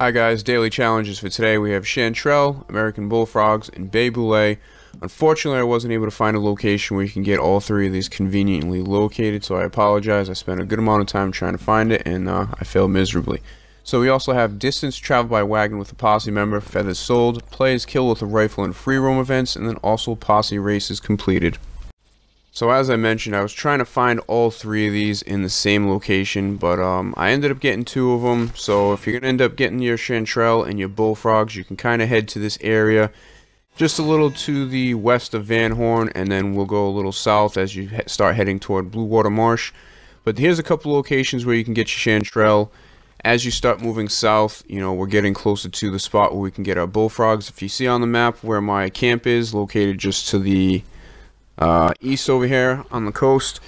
Hi guys, daily challenges for today. We have Chanterelle, American Bullfrogs, and Bay Bolete. Unfortunately, I wasn't able to find a location where you can get all three of these conveniently located, so I apologize. I spent a good amount of time trying to find it, and uh, I failed miserably. So we also have distance traveled by wagon with a posse member, feathers sold, players kill with a rifle in free roam events, and then also posse races completed. So as I mentioned, I was trying to find all three of these in the same location, but um, I ended up getting two of them. So if you're going to end up getting your chanterelle and your bullfrogs, you can kind of head to this area just a little to the west of Van Horn, and then we'll go a little south as you he start heading toward Blue Water Marsh. But here's a couple locations where you can get your chanterelle. As you start moving south, you know, we're getting closer to the spot where we can get our bullfrogs. If you see on the map where my camp is, located just to the uh, east over here on the coast.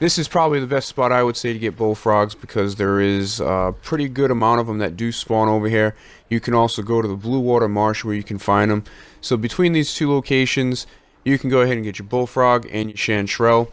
This is probably the best spot I would say to get bullfrogs because there is a pretty good amount of them that do spawn over here. You can also go to the Blue Water Marsh where you can find them. So between these two locations, you can go ahead and get your bullfrog and your chanterelle.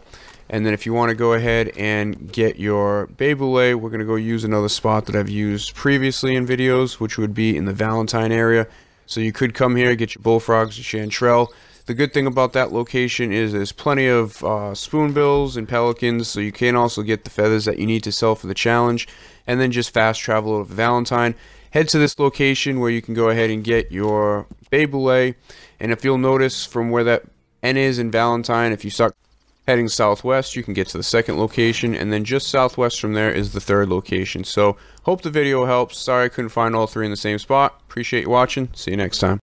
And then if you want to go ahead and get your Bay Bolete, we're going to go use another spot that I've used previously in videos, which would be in the Valentine area. So you could come here, get your bullfrogs, your chanterelle, the good thing about that location is there's plenty of uh, spoonbills and pelicans, so you can also get the feathers that you need to sell for the challenge, and then just fast travel over Valentine. Head to this location where you can go ahead and get your Bay and if you'll notice from where that N is in Valentine, if you start heading southwest, you can get to the second location, and then just southwest from there is the third location. So, hope the video helps. Sorry I couldn't find all three in the same spot. Appreciate you watching. See you next time.